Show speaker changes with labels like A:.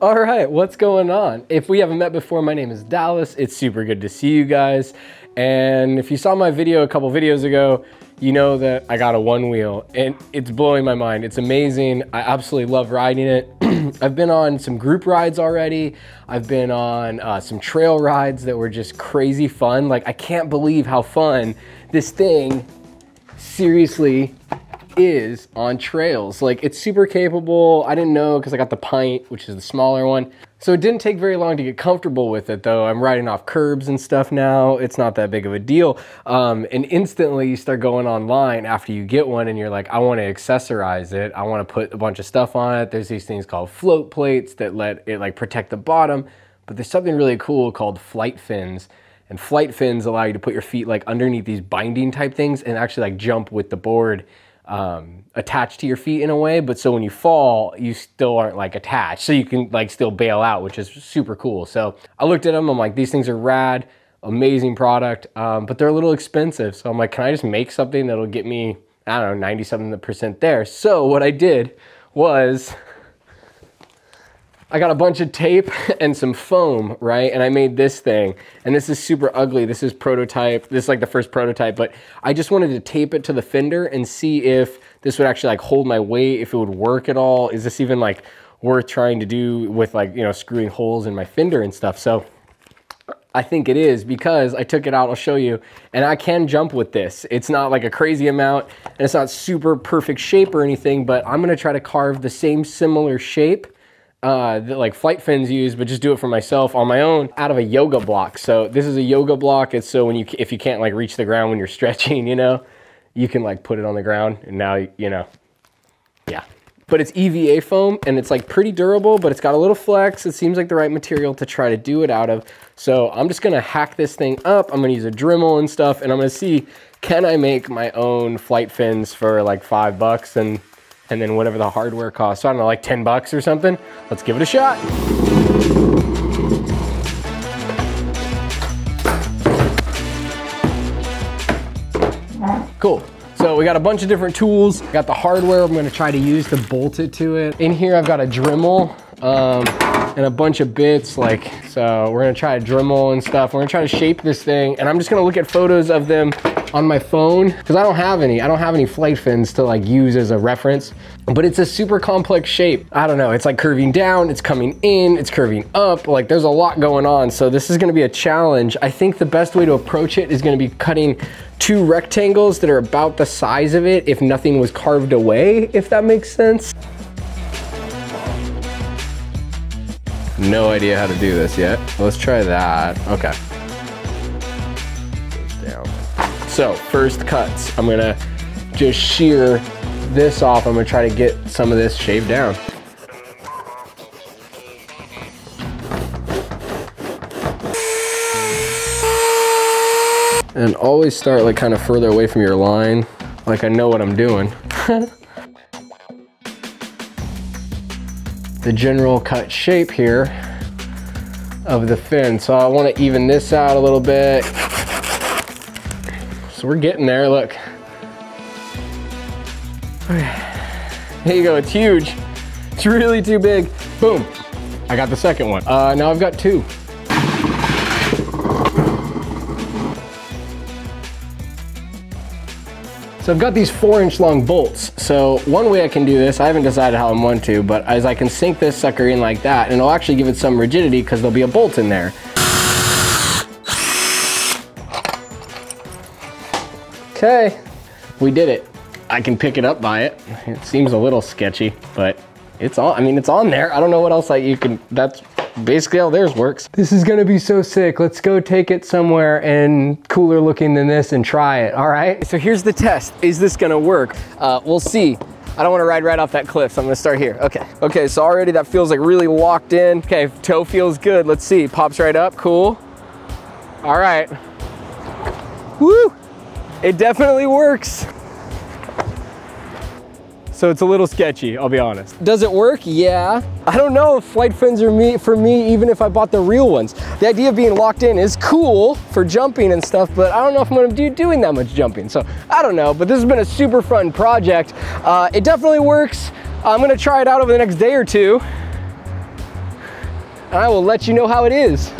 A: All right, what's going on? If we haven't met before, my name is Dallas. It's super good to see you guys. And if you saw my video a couple videos ago, you know that I got a one wheel and it's blowing my mind. It's amazing. I absolutely love riding it. I've been on some group rides already. I've been on uh, some trail rides that were just crazy fun. Like I can't believe how fun this thing seriously is on trails. Like it's super capable. I didn't know because I got the pint, which is the smaller one. So it didn't take very long to get comfortable with it though. I'm riding off curbs and stuff now. It's not that big of a deal. Um, and instantly you start going online after you get one and you're like, I want to accessorize it. I want to put a bunch of stuff on it. There's these things called float plates that let it like protect the bottom. But there's something really cool called flight fins. And flight fins allow you to put your feet like underneath these binding type things and actually like jump with the board um, attached to your feet in a way, but so when you fall, you still aren't like attached. So you can like still bail out, which is super cool. So I looked at them, I'm like, these things are rad, amazing product, um, but they're a little expensive. So I'm like, can I just make something that'll get me, I don't know, 97 percent there. So what I did was I got a bunch of tape and some foam, right? And I made this thing. And this is super ugly. This is prototype. This is like the first prototype, but I just wanted to tape it to the fender and see if this would actually like hold my weight, if it would work at all. Is this even like worth trying to do with like, you know, screwing holes in my fender and stuff. So I think it is because I took it out, I'll show you, and I can jump with this. It's not like a crazy amount and it's not super perfect shape or anything, but I'm gonna try to carve the same similar shape uh, that like flight fins use, but just do it for myself on my own out of a yoga block. So this is a yoga block. It's so when you, if you can't like reach the ground when you're stretching, you know, you can like put it on the ground and now, you know, yeah. But it's EVA foam and it's like pretty durable, but it's got a little flex. It seems like the right material to try to do it out of. So I'm just gonna hack this thing up. I'm gonna use a Dremel and stuff and I'm gonna see, can I make my own flight fins for like five bucks and and then whatever the hardware costs. So I don't know, like 10 bucks or something. Let's give it a shot. Cool. So we got a bunch of different tools. Got the hardware I'm gonna try to use to bolt it to it. In here I've got a Dremel um, and a bunch of bits like, so we're gonna try a Dremel and stuff. We're gonna try to shape this thing and I'm just gonna look at photos of them on my phone because I don't have any. I don't have any flight fins to like use as a reference, but it's a super complex shape. I don't know. It's like curving down, it's coming in, it's curving up. Like there's a lot going on. So this is gonna be a challenge. I think the best way to approach it is gonna be cutting two rectangles that are about the size of it if nothing was carved away, if that makes sense. No idea how to do this yet. Let's try that. Okay. So first cuts, I'm gonna just shear this off. I'm gonna try to get some of this shaved down. And always start like kind of further away from your line, like I know what I'm doing. the general cut shape here of the fin. So I wanna even this out a little bit. We're getting there, look. There you go, it's huge. It's really too big. Boom, I got the second one. Uh, now I've got two. So I've got these four inch long bolts. So one way I can do this, I haven't decided how I'm going to, but as I can sink this sucker in like that, and it'll actually give it some rigidity because there'll be a bolt in there. Okay, we did it. I can pick it up by it. It seems a little sketchy, but it's on, I mean, it's on there. I don't know what else like you can, that's basically how theirs works. This is gonna be so sick. Let's go take it somewhere and cooler looking than this and try it, all right? So here's the test. Is this gonna work? Uh, we'll see. I don't wanna ride right off that cliff, so I'm gonna start here. Okay, okay, so already that feels like really locked in. Okay, toe feels good. Let's see, pops right up, cool. All right. Woo! It definitely works. So it's a little sketchy, I'll be honest. Does it work? Yeah. I don't know if flight fins are me for me even if I bought the real ones. The idea of being locked in is cool for jumping and stuff, but I don't know if I'm gonna be doing that much jumping. So I don't know, but this has been a super fun project. Uh, it definitely works. I'm gonna try it out over the next day or two and I will let you know how it is.